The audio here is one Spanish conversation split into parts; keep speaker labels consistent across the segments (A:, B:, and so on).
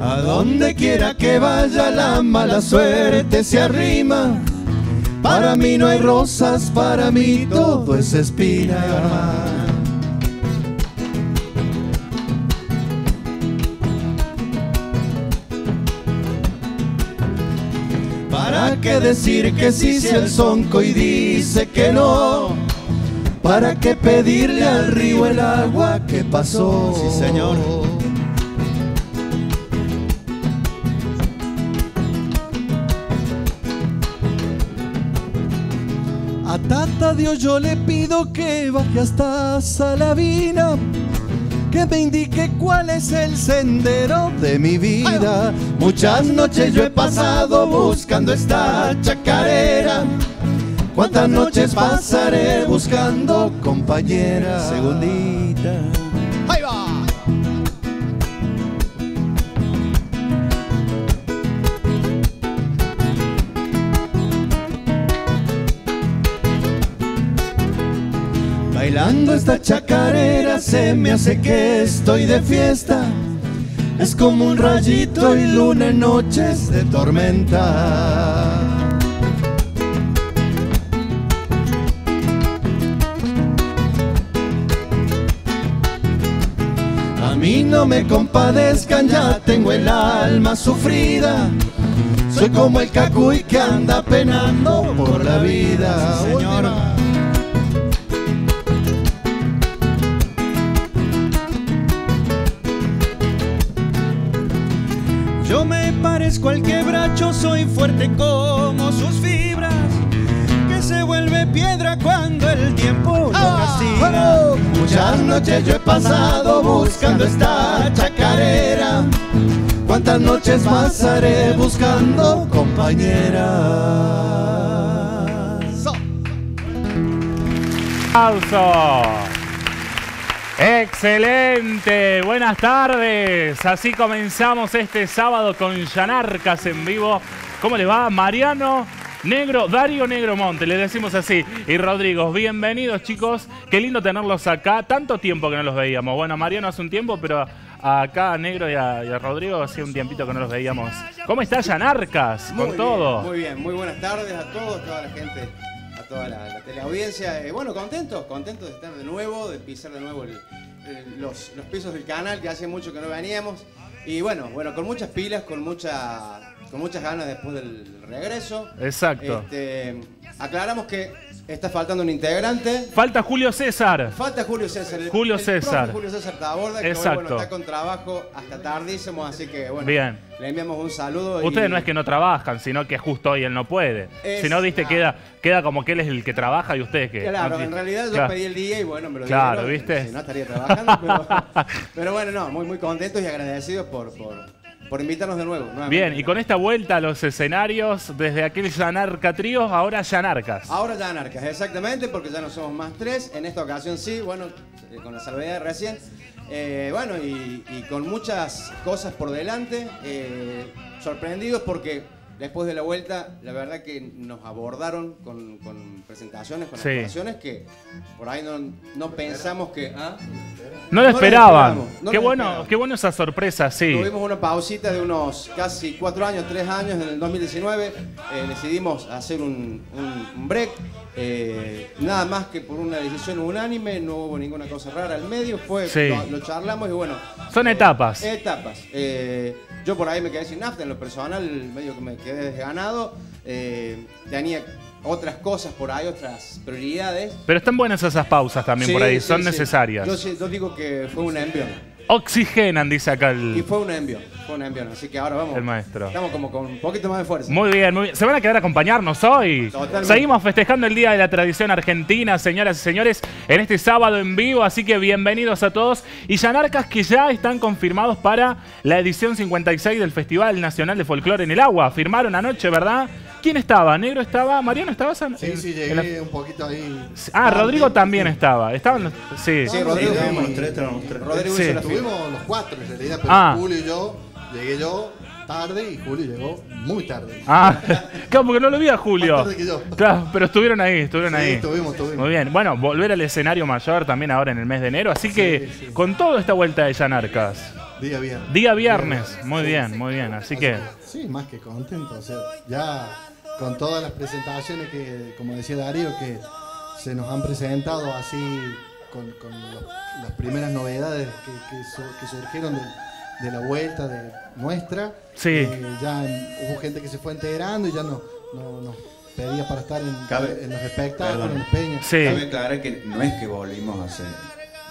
A: A donde quiera que vaya la mala suerte se arrima. Para mí no hay rosas, para mí todo es espina. Qué decir que sí si el sonco y dice que no? ¿Para qué pedirle al río el agua que pasó?
B: Sí, señor.
A: A Tata Dios yo le pido que baje hasta Salavina, que me indique cuál es el sendero de mi vida. Muchas noches yo he pasado buscando esta chacarera. ¿Cuántas noches pasaré buscando compañera?
B: Segundita.
A: Bailando esta chacarera se me hace que estoy de fiesta. Es como un rayito y luna en noches de tormenta. A mí no me compadezcan, ya tengo el alma sufrida. Soy como el cacuy que anda penando por la vida.
B: Sí, señor. Parezco al quebracho, soy fuerte como sus fibras, que se vuelve piedra cuando el tiempo lo castiga.
A: Muchas noches yo he pasado buscando esta chacarera. ¿Cuántas noches pasaré buscando compañera?
C: aplauso. Excelente, buenas tardes. Así comenzamos este sábado con Yanarcas en vivo. ¿Cómo le va? Mariano Negro, Dario Negro Monte, le decimos así. Y Rodrigo, bienvenidos chicos. Qué lindo tenerlos acá. Tanto tiempo que no los veíamos. Bueno, Mariano hace un tiempo, pero acá a Negro y a, y a Rodrigo hacía un tiempito que no los veíamos. ¿Cómo está Yanarcas?
D: Muy
C: Con
D: bien,
C: todo.
D: Muy bien, muy buenas tardes a todos, toda la gente, a toda la, la teleaudiencia. Eh, bueno, contentos, contentos de estar de nuevo, de pisar de nuevo el- el- los, los pisos del canal, que hace mucho que no veníamos. Y bueno, bueno, con muchas pilas, con, mucha, con muchas ganas después del regreso.
C: Exacto.
D: Este, aclaramos que está faltando un integrante.
C: Falta Julio César.
D: Falta Julio César. el-
C: Julio
D: el
C: César.
D: Julio César Taborda, que hoy,
C: Exacto.
D: bueno, está con trabajo hasta tardísimo, así que bueno.
C: Bien.
D: Le enviamos un saludo. y-
C: Ustedes no es que no trabajan, sino que justo hoy él no puede.
D: Es-
C: si no, viste, queda, queda como que él es el que trabaja y ustedes que.
D: Claro,
C: no-
D: en realidad yo
C: Claro.
D: pedí el día y bueno, me lo
C: Claro. ¿viste?
D: Si no estaría trabajando, pero, pero bueno, no, muy, muy contentos y agradecidos por, por, por invitarnos de nuevo. nuevamente.
C: Bien, y con esta vuelta a los escenarios, desde aquel Yanarca Tríos, ahora Yanarcas.
D: Ahora ya anarcas, exactamente, porque ya no somos más tres. En esta ocasión sí, bueno, eh, con la salvedad recién. Eh, bueno, y, y con muchas cosas por delante. eh, sorprendidos porque después de la vuelta, la verdad que nos abordaron con, con presentaciones, con
C: Sí.
D: actuaciones que por ahí no, no pensamos que. ¿ah?
C: No lo
D: no lo
C: esperaban.
D: no
C: qué
D: lo
C: bueno, qué bueno esa sorpresa, sí.
D: Tuvimos una pausita de unos casi cuatro años, tres años en el 2019. eh, decidimos hacer un, un- un break. Eh, nada más que por una decisión unánime, no hubo ninguna cosa rara al medio. Fue,
C: Sí.
D: lo, lo charlamos y bueno.
C: Son etapas.
D: Etapas. Eh, yo por ahí me quedé sin nafta en lo personal, medio que me quedé desganado. eh, tenía otras cosas por ahí, otras prioridades.
C: Pero están buenas esas pausas también por ahí, son
D: sí.
C: necesarias.
D: Yo digo que fue un envión.
C: Oxigenan, dice acá
D: Y
C: el,
D: fue un envión, fue un envión. Así que ahora vamos.
C: el maestro.
D: Estamos como con un poquito más de fuerza.
C: Muy bien, muy bien. ¿Se van a quedar a acompañarnos hoy?
D: Totalmente.
C: Seguimos festejando el Día de la Tradición Argentina, señoras y señores, en este sábado en vivo, así que bienvenidos a todos. Y Yanarcas que ya están confirmados para la edición 56 del Festival Nacional de Folclore en el Agua. Firmaron anoche, ¿verdad? ¿Quién estaba? ¿Negro estaba? ¿Mariano estabas? en-
E: Sí, sí,
C: en la-
E: llegué un poquito ahí.
C: Ah, Rodrigo también estaba. Estaban los- Sí.
D: Sí, Rodrigo.
B: los tres, los tres.
D: Rodrigo
C: Sí.
D: la.
E: Estuvimos los cuatro en realidad, pero
C: Ah.
E: Julio y yo, llegué yo,
B: tarde y Julio llegó muy tarde.
C: Ah, claro, porque no lo vi a Julio.
B: Más tarde que yo.
C: Claro, pero estuvieron ahí, estuvieron
B: Sí,
C: ahí.
B: estuvimos, estuvimos.
C: Muy bien. Bueno, volver al escenario mayor también ahora en el mes de enero. Así que con toda esta vuelta de Yanarcas.
B: Día viernes.
C: Día viernes. Muy bien, muy bien. Así que.
B: Sí, más que contento. O sea, ya con todas las presentaciones que, como decía Darío, que se nos han presentado así con, con los- las primeras novedades que, que su- que surgieron de, de la vuelta de nuestra.
C: Sí.
B: eh, ya en- hubo gente que se fue enterando y ya no, no, nos pedía para estar en,
E: Cabe-
B: en los espectáculos,
E: Perdón.
B: en las peñas.
C: Sí.
E: Cabe aclarar que no es que volvimos hace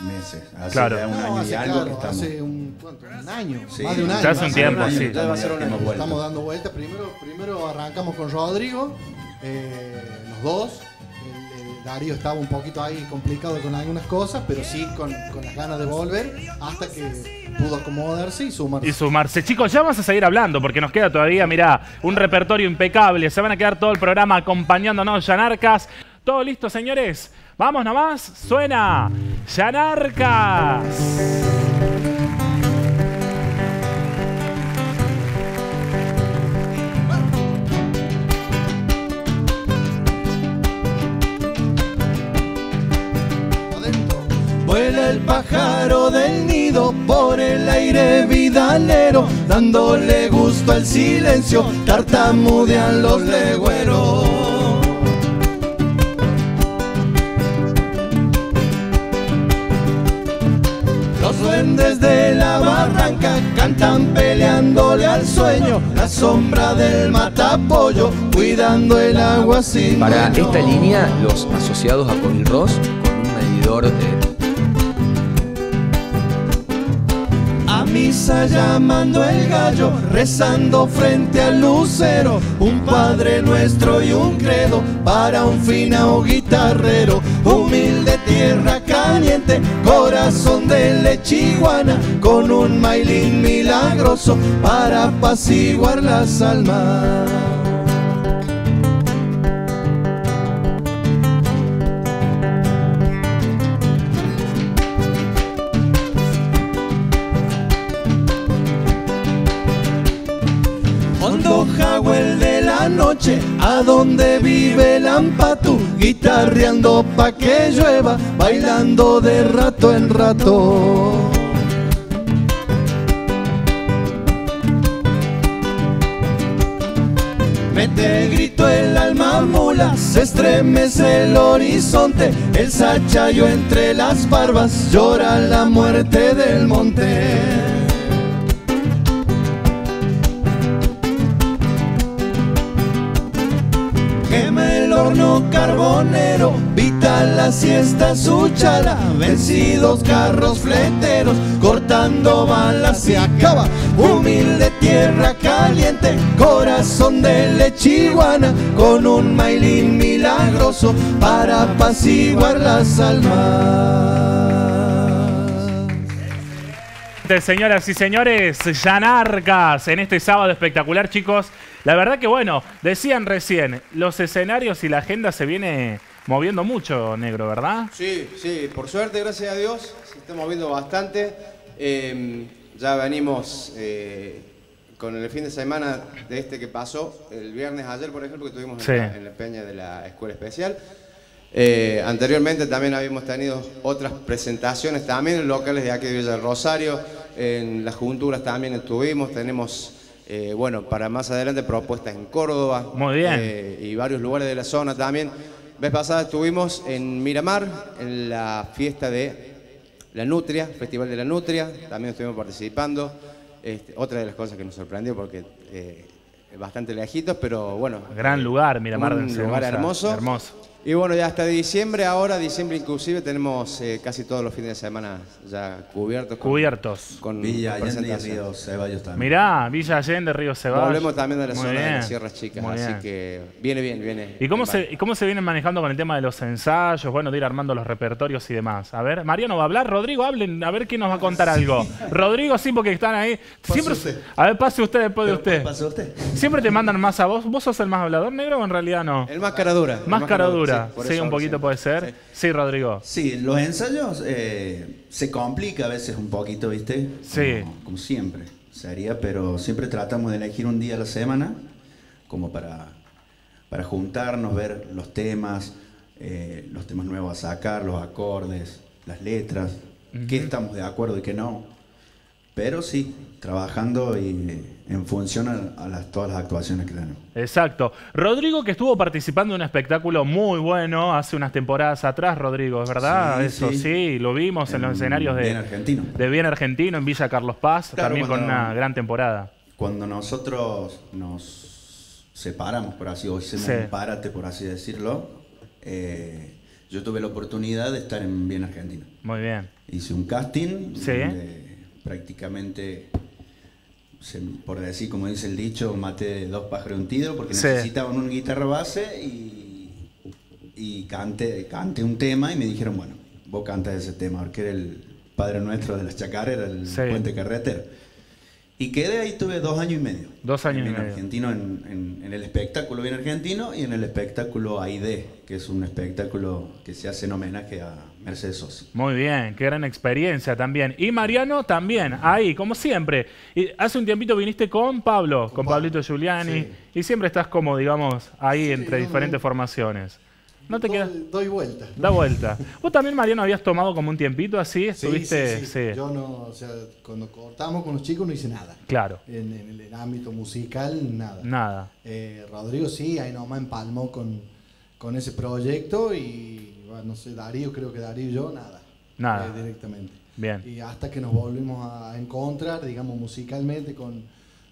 E: meses, hace
C: Claro.
E: ya un
B: No,
E: año
B: hace,
E: y algo
B: claro,
E: que estamos.
B: hace un, ¿cuánto? un año,
E: Sí,
B: más de un año.
C: Ya hace un tiempo, sí.
B: Estamos dando vueltas. Primero, primero arrancamos con Rodrigo, eh, los dos. El- el Darío estaba un poquito ahí complicado con algunas cosas, pero sí con, con las ganas de volver hasta que pudo acomodarse y sumarse.
C: Y sumarse. Chicos, ya vamos a seguir hablando porque nos queda todavía, mirá, un repertorio impecable. Se van a quedar todo el programa acompañándonos, Yanarcas. ¿Todo listo, señores? Vamos nomás. Suena Yanarcas.
A: Vuela el pájaro del nido por el aire vidalero, dándole gusto al silencio, tartamudean los legüeros. Duendes de la barranca cantan peleándole al sueño, la sombra del matapollo, cuidando el agua sin
F: Para esta línea, los asociados a Coil Ross con un medidor de
A: llamando el gallo, rezando frente al lucero, un padre nuestro y un credo para un finao guitarrero, humilde tierra caliente, corazón de lechiguana, con un mailín milagroso para apaciguar las almas. A donde vive el ampatu, guitarreando pa' que llueva, bailando de rato en rato. Mete grito el alma mula, se estremece el horizonte, el sachayo entre las barbas, llora la muerte del monte. Carbonero, vita la siesta su chala, vencidos carros fleteros, cortando balas se acaba, humilde tierra caliente, corazón de lechiguana, con un mailín milagroso para apaciguar las almas.
C: Señoras y señores, Yanarcas en este sábado espectacular, chicos. La verdad que bueno, decían recién, los escenarios y la agenda se viene moviendo mucho, negro, ¿verdad?
A: Sí, sí, por suerte, gracias a Dios, se está moviendo bastante. Eh, ya venimos eh, con el fin de semana de este que pasó, el viernes ayer, por ejemplo, que tuvimos en, la, en la peña de la Escuela Especial. Eh, anteriormente también habíamos tenido otras presentaciones, también en locales de aquí de Villa del Rosario, en las junturas también estuvimos, tenemos, eh, bueno, para más adelante propuestas en Córdoba.
C: Muy bien.
A: eh, y varios lugares de la zona también. Vez pasada estuvimos en Miramar, en la fiesta de la Nutria, Festival de la Nutria, también estuvimos participando. Este, otra de las cosas que nos sorprendió porque eh, bastante lejitos, pero bueno.
C: Gran
A: eh,
C: lugar, Miramar
A: Un lugar hermoso.
C: hermoso.
A: Y bueno, ya hasta diciembre, ahora diciembre inclusive, tenemos eh, casi todos los fines de semana ya cubiertos. con-
C: Cubiertos.
A: Con
E: Villa Allende y. Río Ceballos también.
C: Mirá, Villa Allende, Río Ceballos.
A: Volvemos también de la
C: Muy
A: zona de las Sierras Chicas,
C: muy
A: así
C: bien.
A: que viene bien, viene.
C: ¿Y cómo,
A: bien,
C: se,
A: vale.
C: ¿Y cómo se vienen manejando con el tema de los ensayos? Bueno, de ir armando los repertorios y demás. A ver, Mariano va a hablar, Rodrigo, hablen, a ver quién nos va a contar algo. Rodrigo, sí, porque están ahí. Siempre,
B: usted.
C: A ver, pase usted después de usted.
E: ¿Pasó usted?
C: Siempre te mandan más a vos. ¿Vos sos el más hablador negro o en realidad no?
A: El más cara dura.
C: Más cara dura. Sí, un poquito
A: siempre.
C: puede ser.
A: Sí.
C: Sí, Rodrigo.
E: Sí, los ensayos eh, se complica a veces un poquito, ¿viste?
C: Sí.
E: Como, como siempre. sería, pero siempre tratamos de elegir un día a la semana como para, para juntarnos, ver los temas, eh, los temas nuevos a sacar, los acordes, las letras, qué estamos de acuerdo y qué no. Pero sí, trabajando y en función a, a las, todas las actuaciones que tenemos.
C: Exacto. Rodrigo que estuvo participando en un espectáculo muy bueno hace unas temporadas atrás, Rodrigo, ¿es verdad?
E: Sí,
C: Eso sí,
E: sí.
C: lo vimos en, los
E: En
C: escenarios de
E: Bien Argentino.
C: de Bien Argentino en Villa Carlos Paz,
E: Claro,
C: también con una gran temporada.
E: Cuando nosotros nos separamos, por así, o hicimos
C: Sí.
E: un párate, por así decirlo, eh, yo tuve la oportunidad de estar en Bien Argentino.
C: Muy bien.
E: Hice un casting
C: Sí.
E: donde prácticamente, se- por decir, como dice el dicho, maté dos pájaros de un tiro porque
C: Sí.
E: necesitaban una guitarra base y, y canté, canté un tema y me dijeron, bueno, vos cantas ese tema, porque era el padre nuestro de las chacareras, el
C: Sí.
E: puente carretero. Y quedé ahí, tuve dos años y medio.
C: Dos años
E: en
C: y medio.
E: Argentino, en, en- en el espectáculo Bien Argentino y en el espectáculo AID, que es un espectáculo que se hace en homenaje a Mercedes Sosa.
C: Muy bien, qué gran experiencia también. Y Mariano también, ahí, como siempre. Y hace un tiempito viniste con Pablo, con, Pablito Giuliani, y siempre estás como, digamos, ahí entre
A: no,
C: diferentes
A: no.
C: formaciones. No te quedas.
A: doy vuelta.
C: Da vuelta. Vos también, Mariano, habías tomado como un tiempito así,
A: Sí,
C: estuviste.
A: sí, sí. Yo no, o sea, cuando cortamos con los chicos no hice nada.
C: Claro,
A: En, en el ámbito musical, nada.
C: nada.
A: Eh, Rodrigo sí, ahí nomás empalmó con, con ese proyecto y, bueno, no sé, Darío, creo que Darío y yo, nada.
C: Nada.
A: Eh, directamente.
C: Bien.
A: Y hasta que nos volvimos a encontrar, digamos, musicalmente con,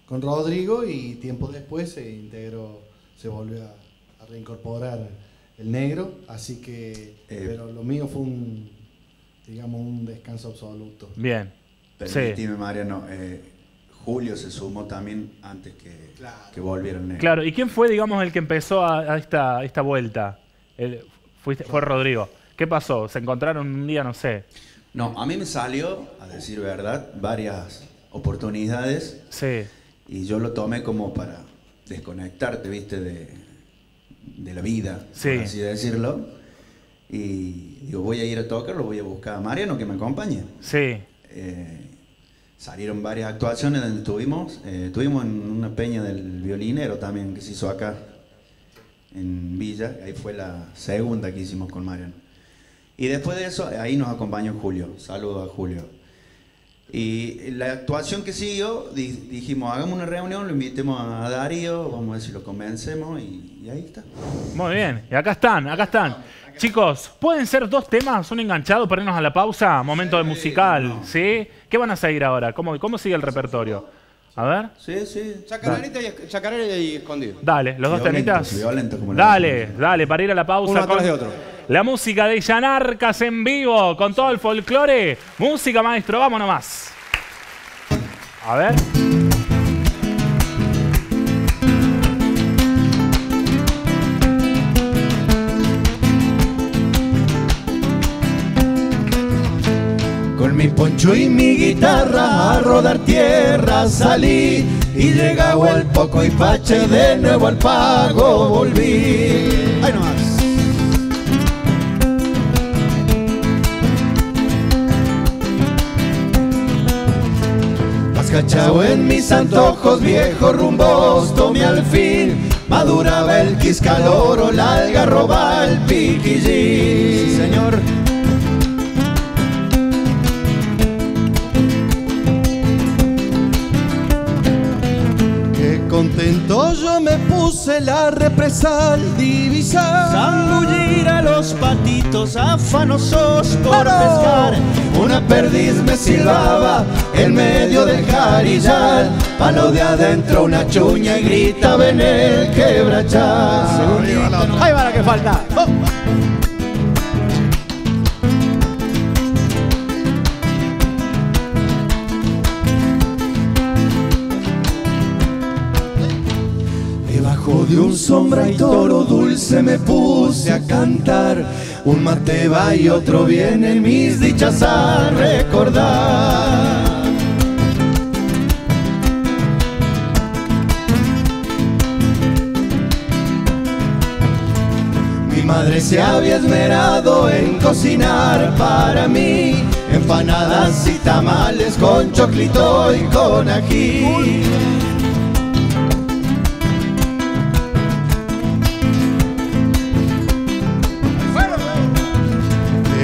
A: con Rodrigo y tiempo después se integró, se volvió a, a reincorporar el negro, así que,
E: Eh.
A: pero lo mío fue un, digamos, un descanso absoluto.
C: Bien. Sí.
E: Permitime, Mariano. eh, Julio se sumó también antes que,
A: Claro.
E: que volviera el negro.
C: Claro, ¿y quién fue, digamos, el que empezó a, a esta, esta vuelta? El- fuiste- fue Rodrigo. ¿Qué pasó? ¿Se encontraron un día, no sé?
E: No, a mí me salió, a decir verdad, varias oportunidades
C: Sí,
E: y yo lo tomé como para desconectarte, viste, de, de la vida,
C: Sí.
E: por así decirlo. Y digo, voy a ir a tocarlo, voy a buscar a Mariano que me acompañe.
C: sí.
E: Eh, salieron varias actuaciones donde estuvimos. Eh, estuvimos en una peña del violinero también que se hizo acá en Villa. Ahí fue la segunda que hicimos con Mariano. Y después de eso, ahí nos acompañó Julio. Saludo a Julio. Y la actuación que siguió, di- dijimos, hagamos una reunión, lo invitemos a Darío, vamos a ver si lo convencemos y, y ahí está.
C: Muy bien. Y acá están, acá están. Chicos, ¿pueden ser dos temas, un enganchado, para irnos a la pausa? Momento de musical, ¿sí? ¿Qué van a seguir ahora? ¿Cómo, cómo sigue el repertorio? A ver.
E: Sí, sí.
D: Chacarerita y, chacarera y escondido.
C: Dale, los dos temitas. dale, dale, para ir a la pausa.
D: Uno atrás de otro.
C: La música de Yanarcas en vivo, con todo el folclore. Música, maestro, vámonos más. A ver.
A: Con mi poncho y mi guitarra a rodar tierra salí y llegado el poco y pache de nuevo al pago volví. Ahí nomás. Cachao en mis antojos viejos rumbos tomé al fin Maduraba el quiscaloro, la algarroba, el piquillín. Señor contento yo me puse la represal divisar
B: Zambullir a los patitos afanosos por pescar.
A: Una perdiz me silbaba en medio del jarillal Palo de adentro una chuña y gritaba en el quebrachal
B: Ahí va la que falta. Oh.
A: De un sombra y toro dulce me puse a cantar Un mate va y otro viene mis dichas a recordar Mi madre se había esmerado en cocinar para mí empanadas y tamales con choclito y con ají.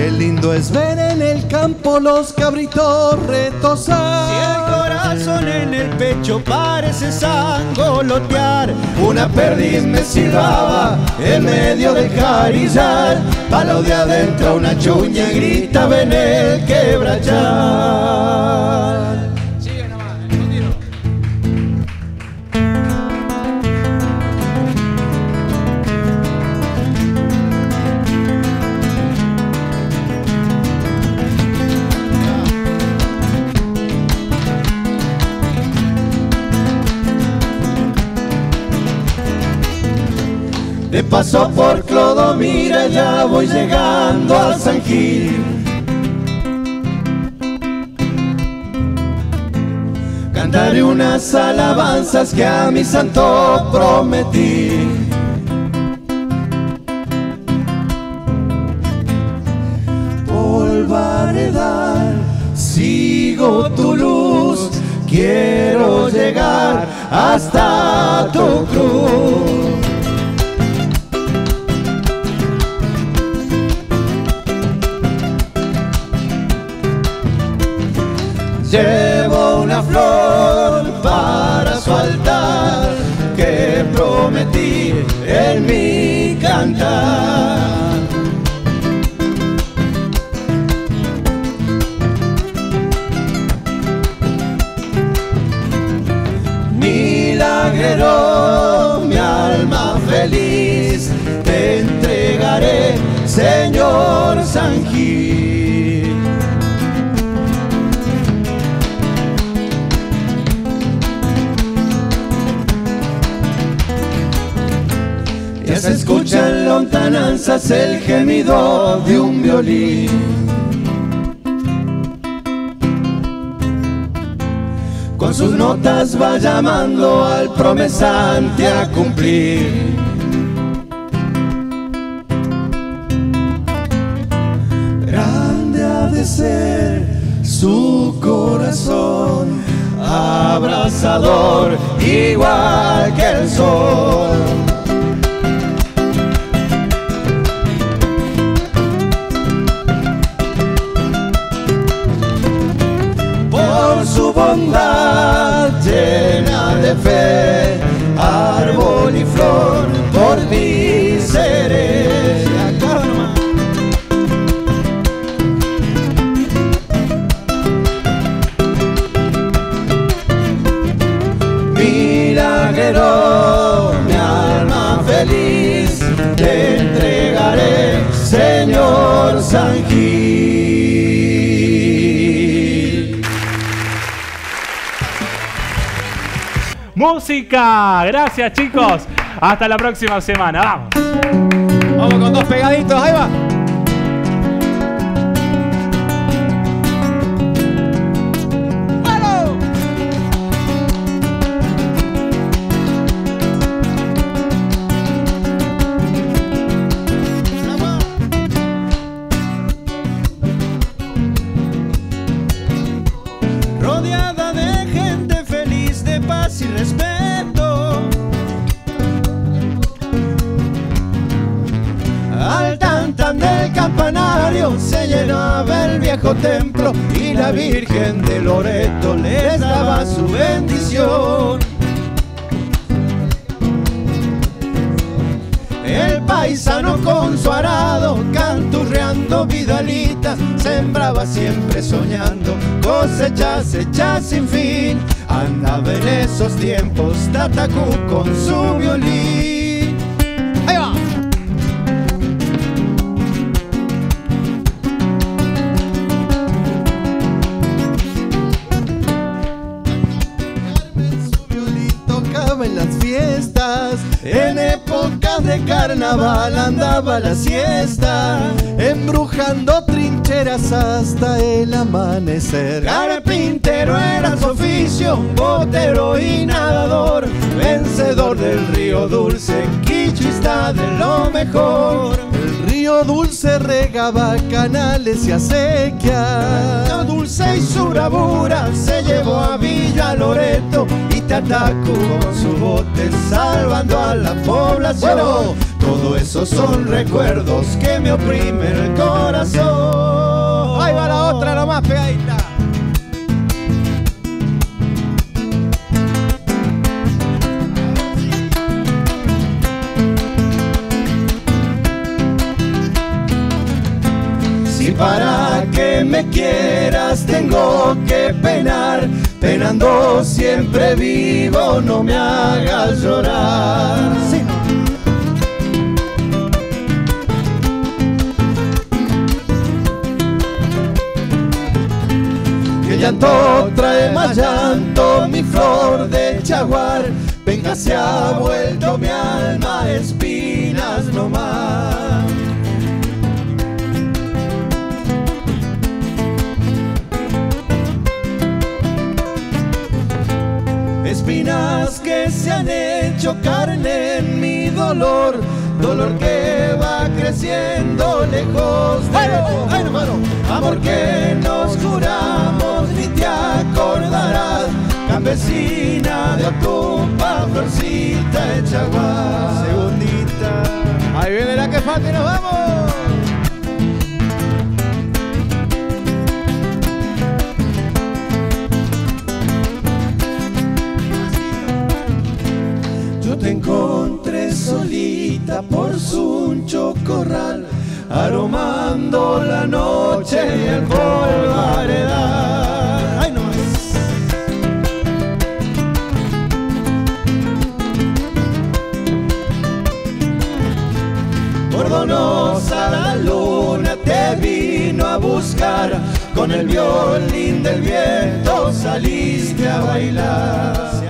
A: Qué lindo es ver en el campo los cabritos retosar.
B: Si el corazón en el pecho parece sangolotear.
A: Una perdiz me silbaba en medio del carillar. Palo de adentro una chuña grita ven el quebrachar. De paso por Clodomira ya voy llegando a San Gil. Cantaré unas alabanzas que a mi santo prometí. Polvaredal, sigo tu luz, quiero llegar hasta tu cruz. Lontananzas el gemido de un violín. Con sus notas va llamando al promesante a cumplir. Grande ha de ser su corazón, abrazador igual que el sol. Su bondad llena de fe,
C: Música. Gracias, chicos. Hasta la próxima semana. Vamos.
B: Vamos con dos pegaditos, ahí va. Y la Virgen de Loreto les daba su bendición. El paisano con su arado, canturreando vidalitas, sembraba siempre soñando, cosechas hechas sin fin. Andaba en esos tiempos Tatacú con su violín. De carnaval andaba la siesta, embrujando trincheras hasta el amanecer. Carpintero era su oficio, botero y nadador, vencedor del río dulce, quichista de lo mejor. El río dulce regaba canales y acequias.
A: La dulce y su se llevó a Villa Loreto atacó con su bote salvando a la población. Todo eso son recuerdos que me oprimen el corazón.
D: Ahí va la otra nomás pegadita.
A: Si para que me quieras tengo que penar, penando siempre vivo, no me hagas llorar. Que el llanto trae más llanto, mi flor de chaguar. Venga, se ha vuelto mi alma espinas no más. Espinas que se han hecho carne en mi dolor, dolor que va creciendo lejos de vos. Amor que nos juramos ni te acordarás, campesina de Ocupa, florcita de Chaguá. Segundita.
D: Ahí viene la que falta y nos vamos.
A: Por su chocorral, aromando la noche y el polvaredal. ¡Ay, no Por donosa la luna te vino a buscar, con el violín del viento saliste a bailar.